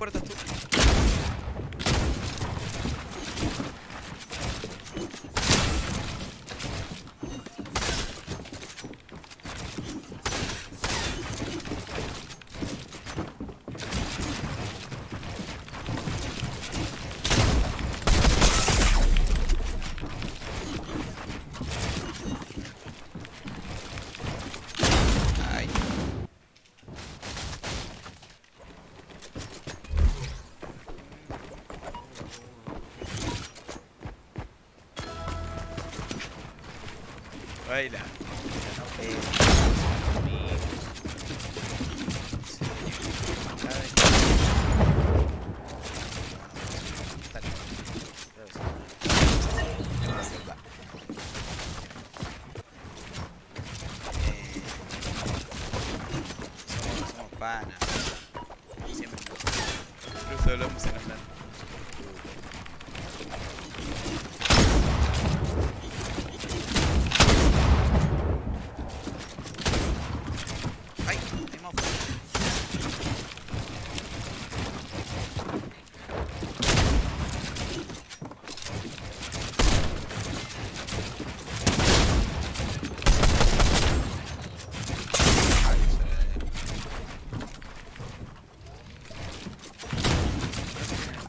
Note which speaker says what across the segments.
Speaker 1: puertas tú.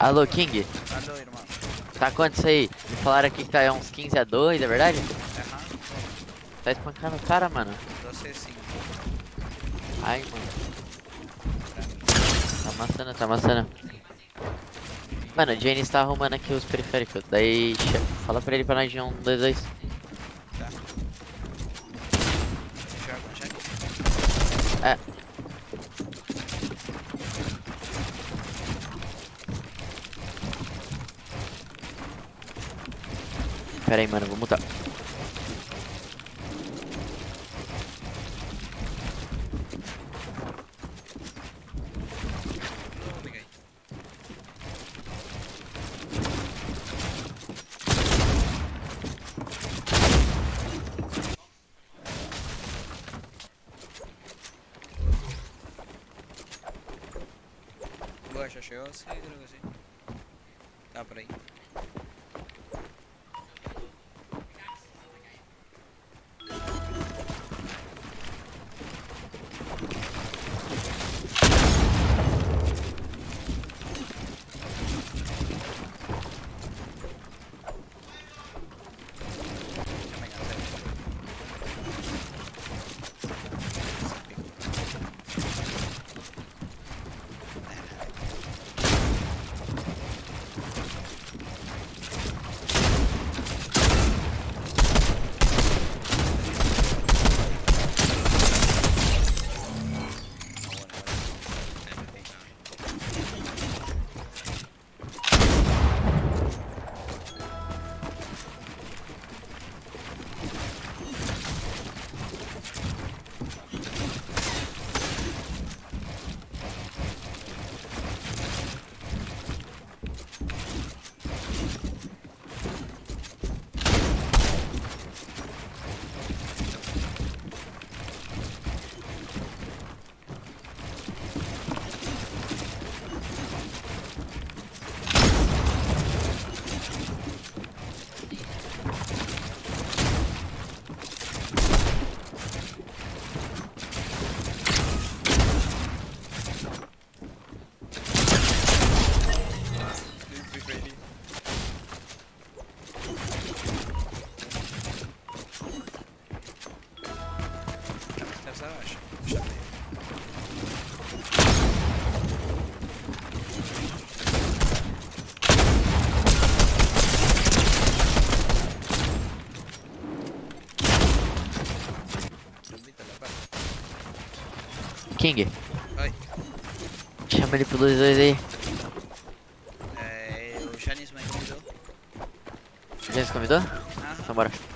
Speaker 2: Alô, King,
Speaker 1: Alô, irmão.
Speaker 2: tá quanto isso aí? Me falaram aqui que tá uns 15 a 2, é verdade?
Speaker 1: Aham.
Speaker 2: Tá espancando o cara, mano.
Speaker 1: 12 5.
Speaker 2: Ai, mano. Tá amassando, tá amassando. Mano, o Janis tá arrumando aqui os periféricos. Daí, fala pra ele pra nós de um, dois, dois.
Speaker 1: Tá.
Speaker 2: É. Pera aí, mano, vou.
Speaker 1: Peguei. Boa, já chegou? Sim, creo que sí. Tá por aí.
Speaker 2: King.
Speaker 1: Oi.
Speaker 2: Chama ele pro 2-2 aí.
Speaker 1: É, o Janis me convidou.
Speaker 2: Janis convidou?
Speaker 1: Aham.
Speaker 2: Então.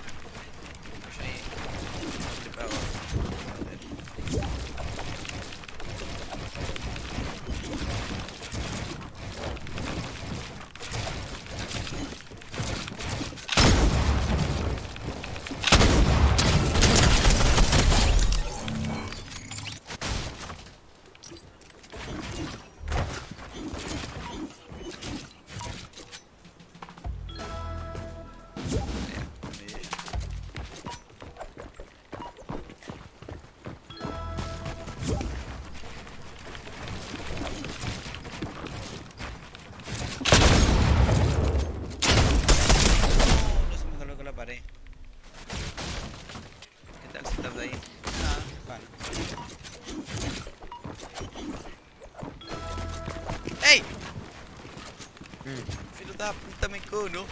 Speaker 1: Me corno.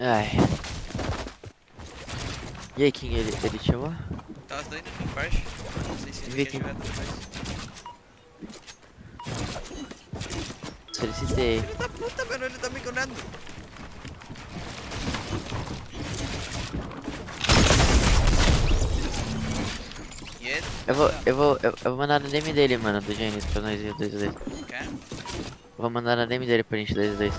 Speaker 2: Ai. E aí, King, ele, ele te chamou?
Speaker 1: Tava doido no baixo. Não sei se ele quer
Speaker 2: que-
Speaker 1: jogar.
Speaker 2: Solicitei.
Speaker 1: Filho da puta, mano, ele tá me conando. E ele?
Speaker 2: Eu vou, eu vou, eu, eu vou mandar na DM dele, mano, do Gênesis, pra nós ir 2-2.
Speaker 1: Quer?
Speaker 2: Vou mandar na DM dele pra gente 2-2.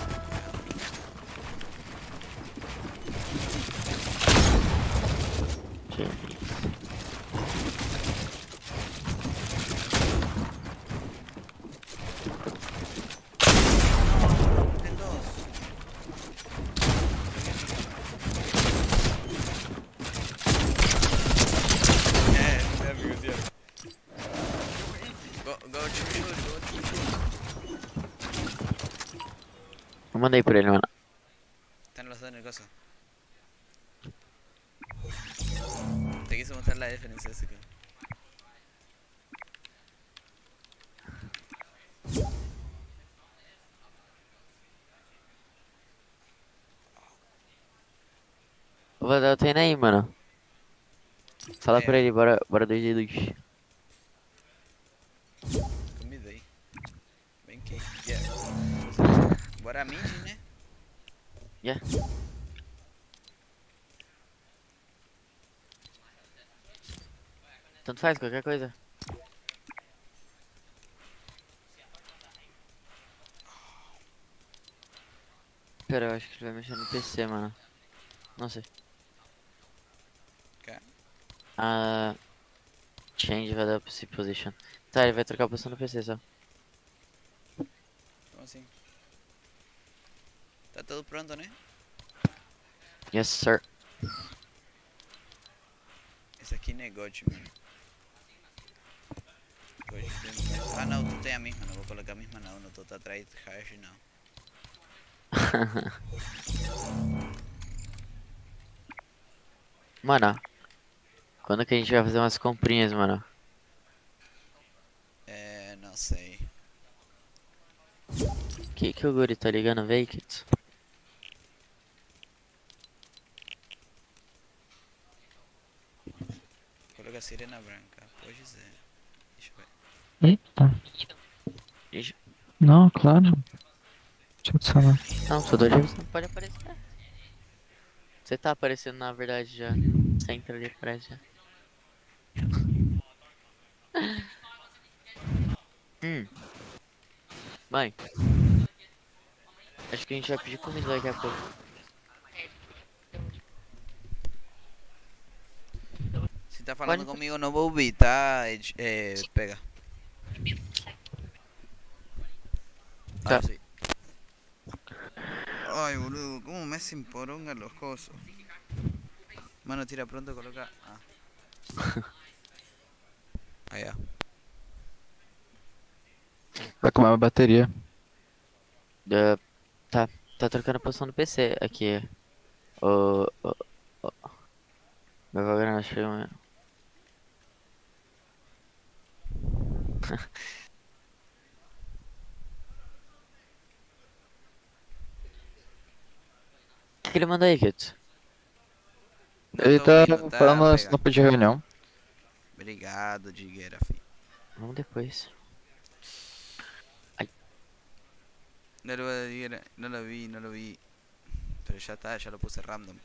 Speaker 2: Eu mandei pra ele, mano.
Speaker 1: Están los dos en el coso. Te quise mostrar la diferencia, así que.
Speaker 2: Eu vou dar o treino aí, mano. Fala
Speaker 1: É.
Speaker 2: pra ele, bora, bora 2-2.
Speaker 1: Comida Bora mid, né?
Speaker 2: Yeah. Tanto faz, qualquer coisa. Pera, eu acho que ele vai mexer no PC, mano. Não sei.
Speaker 1: Quer?
Speaker 2: Ah. Change vai dar PC position. Tá, ele vai trocar a posição no PC só.
Speaker 1: Como assim? Tá tudo pronto, né?
Speaker 2: Yes, sir.
Speaker 1: Esse aqui não é mano. Ah não, tu tem a mesma, não vou colocar a mesma não, não tô tá atrás de hash não.
Speaker 2: Mano, quando que a gente vai fazer umas comprinhas, mano?
Speaker 1: É, não sei.
Speaker 2: Que que o Guri tá ligando, Vacant?
Speaker 1: Coloca a sirena branca, pode ser. Deixa eu ver.
Speaker 3: Eita.
Speaker 2: Ixi.
Speaker 3: Não, claro. Deixa eu te falar.
Speaker 2: Não, sou doido, você não pode aparecer. Você tá aparecendo na verdade já. Você entra ali aparece já. Hum. Mãe. Acho que a gente vai pedir comida daqui a pouco.
Speaker 1: Tá falando
Speaker 2: Pode-
Speaker 1: comigo, não vou ouvir, tá? É, é, pega.
Speaker 2: Tá.
Speaker 1: Ah, sí. Ay, boludo, ¿cómo me hacen poronga los cosos? Mano, tira pronto, coloca. Ah. Allá.
Speaker 3: Vai comer uma bateria.
Speaker 2: Da- tá, tá trocando a posição do PC aqui. O. o, o meu programa chama. que, que ele mandou aí,
Speaker 1: Vito?
Speaker 3: Ele tá,
Speaker 1: tá tá?
Speaker 3: falando
Speaker 1: tá.
Speaker 3: Obrigado. de reunião.
Speaker 1: Obrigado, Digueira, filho.
Speaker 2: Vamos depois.
Speaker 1: Ai. Não vi, não vi. mas já está, já lo puse random.